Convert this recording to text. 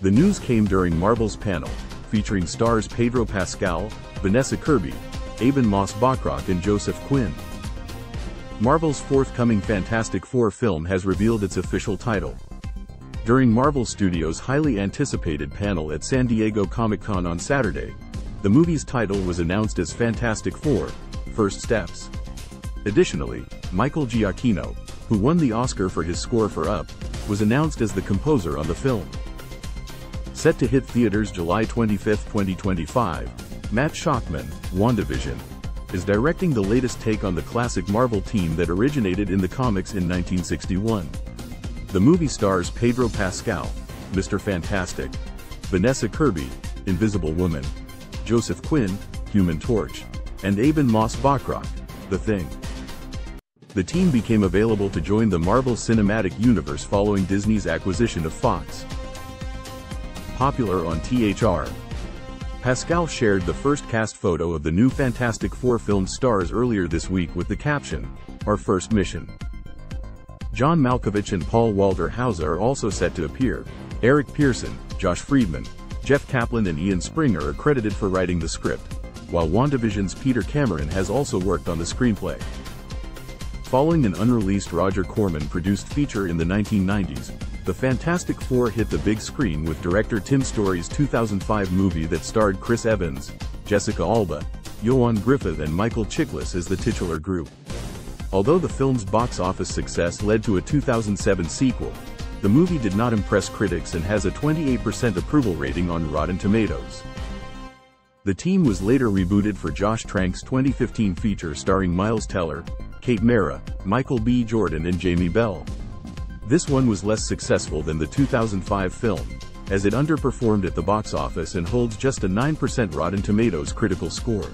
The news came during Marvel's panel, featuring stars Pedro Pascal, Vanessa Kirby, Ebon Moss-Bachrach and Joseph Quinn. Marvel's forthcoming Fantastic Four film has revealed its official title. During Marvel Studios' highly anticipated panel at San Diego Comic-Con on Saturday, the movie's title was announced as Fantastic Four, First Steps. Additionally, Michael Giacchino, who won the Oscar for his score for Up, was announced as the composer on the film. Set to hit theaters July 25, 2025, Matt Shakman, WandaVision, is directing the latest take on the classic Marvel team that originated in the comics in 1961. The movie stars Pedro Pascal, Mr. Fantastic, Vanessa Kirby, Invisible Woman, Joseph Quinn, Human Torch, and Ebon Moss-Bachrach, The Thing. The team became available to join the Marvel Cinematic Universe following Disney's acquisition of Fox. Popular on THR, Pascal shared the first cast photo of the new Fantastic Four film stars earlier this week with the caption, Our First Mission. John Malkovich and Paul Walter Hauser are also set to appear. Eric Pearson, Josh Friedman, Jeff Kaplan and Ian Springer are credited for writing the script, while WandaVision's Peter Cameron has also worked on the screenplay. Following an unreleased Roger Corman-produced feature in the 1990s, the Fantastic Four hit the big screen with director Tim Story's 2005 movie that starred Chris Evans, Jessica Alba, Ioan Gruffudd and Michael Chiklis as the titular group. Although the film's box office success led to a 2007 sequel, the movie did not impress critics and has a 28% approval rating on Rotten Tomatoes. The team was later rebooted for Josh Trank's 2015 feature starring Miles Teller, Kate Mara, Michael B. Jordan and Jamie Bell. This one was less successful than the 2005 film, as it underperformed at the box office and holds just a 9% Rotten Tomatoes critical score.